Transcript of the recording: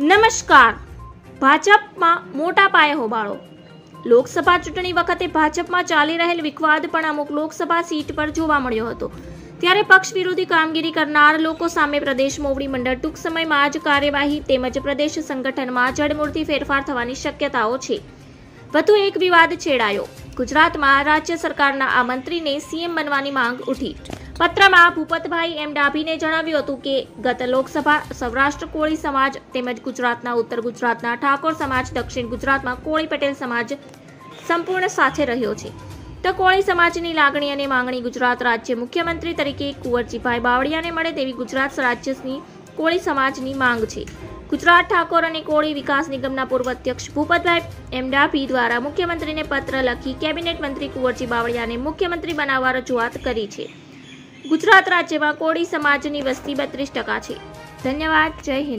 નમસ્કાર. ભાજપમાં મોટા પાયે હોબાળો. લોકસભા ચૂંટણી વખતે ભાજપમાં ચાલી રહેલ વિખવાદ પણ અમુક લોકસભા સીટ પર જોવા મળ્યો હતો. ત્યારે પક્ષ વિરોધી કામગીરી કરનાર લોકો સામે પ્રદેશ મોવડી મંડળ ટૂંક સમયમાં જ કાર્યવાહી તેમજ પ્રદેશ સંગઠનમાં જડમૂળથી ફેરફાર થવાની શક્યતાઓ છે. વધુ એક વિવાદ છેડાયો. ગુજરાતમાં રાજ્ય સરકારના આ મંત્રીને સીએમ બનવાની માંગ ઉઠી. પત્રમાં ભૂપતભાઈ એમ ડાભીને જણાવ્યું હતું કે ગત લોકસભા સૌરાષ્ટ્ર કોળી સમાજ તેમજ ગુજરાતના ઉત્તર ગુજરાતના ઠાકોર સમાજ, દક્ષિણ ગુજરાતમાં કોળી પટેલ સમાજ સંપૂર્ણ સાથે રહ્યો છે. તો કોળી સમાજની લાગણી અને માંગણી ગુજરાત રાજ્ય મુખ્યમંત્રી તરીકે કુંવરજીભાઈ બાવળિયાને મળે તેવી ગુજરાત રાજ્યની કોળી સમાજની માંગ છે. ગુજરાત ઠાકોર અને કોળી વિકાસ નિગમના પૂર્વ અધ્યક્ષ ભૂપતભાઈ એમ ડાભી દ્વારા મુખ્યમંત્રીને પત્ર લખી કેબિનેટ મંત્રી કુંવરજી બાવળિયાને મુખ્યમંત્રી બનાવવા રજૂઆત કરી છે. ગુજરાત રાજ્યમાં કોળી સમાજની વસ્તી બત્રીસ ટકા છે. ધન્યવાદ જય હિન્દ.